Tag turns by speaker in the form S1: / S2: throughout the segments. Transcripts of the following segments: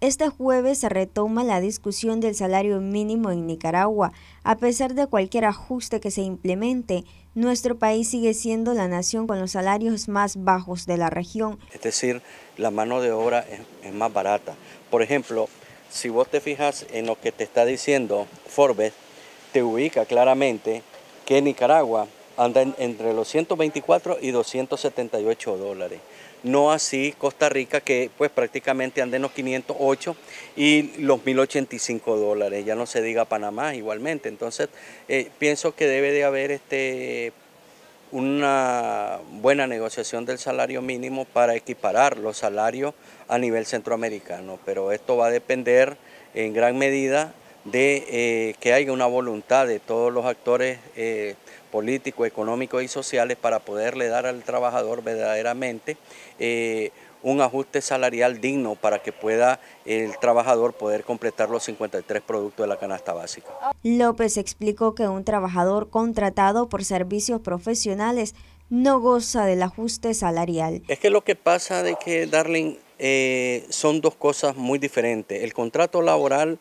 S1: Este jueves se retoma la discusión del salario mínimo en Nicaragua. A pesar de cualquier ajuste que se implemente, nuestro país sigue siendo la nación con los salarios más bajos de la región.
S2: Es decir, la mano de obra es, más barata. Por ejemplo, si vos te fijas en lo que te está diciendo Forbes, te ubica claramente que Nicaragua anda entre los 124 y 278 dólares. No así Costa Rica que pues prácticamente anda en los 508 y los 1085 dólares, ya no se diga Panamá igualmente, entonces eh, pienso que debe de haber este una buena negociación del salario mínimo para equiparar los salarios a nivel centroamericano, pero esto va a depender en gran medida de eh, que haya una voluntad de todos los actores eh, políticos, económicos y sociales para poderle dar al trabajador verdaderamente eh, un ajuste salarial digno para que pueda el trabajador poder completar los 53 productos de la canasta básica.
S1: López explicó que un trabajador contratado por servicios profesionales no goza del ajuste salarial.
S2: Es que lo que pasa de que, Darling, son dos cosas muy diferentes. El contrato laboral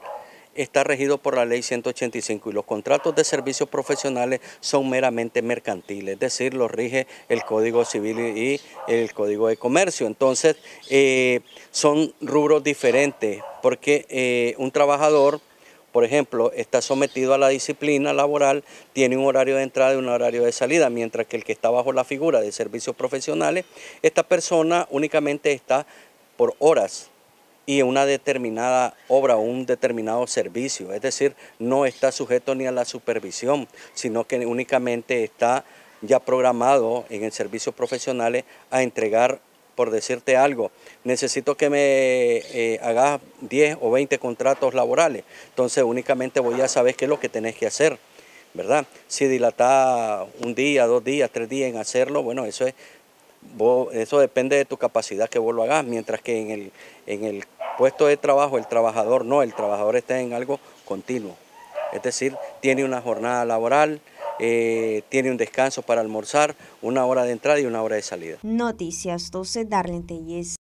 S2: está regido por la ley 185 y los contratos de servicios profesionales son meramente mercantiles, es decir, los rige el Código Civil y el Código de Comercio. Entonces, eh, son rubros diferentes porque eh, un trabajador por ejemplo, está sometido a la disciplina laboral, tiene un horario de entrada y un horario de salida, mientras que el que está bajo la figura de servicios profesionales, esta persona únicamente está por horas y una determinada obra o un determinado servicio. Es decir, no está sujeto ni a la supervisión, sino que únicamente está ya programado en el servicio profesional a entregar, por decirte algo, necesito que me eh, hagas 10 o 20 contratos laborales, entonces únicamente voy a saber qué es lo que tenés que hacer, ¿verdad? Si dilata un día, dos días, tres días en hacerlo, bueno, eso es eso depende de tu capacidad que vos lo hagas, mientras que en el, en el puesto de trabajo el trabajador no, el trabajador está en algo continuo. Es decir, tiene una jornada laboral, eh, tiene un descanso para almorzar, una hora de entrada y una hora de salida.
S1: Noticias 12, Darlene Telles.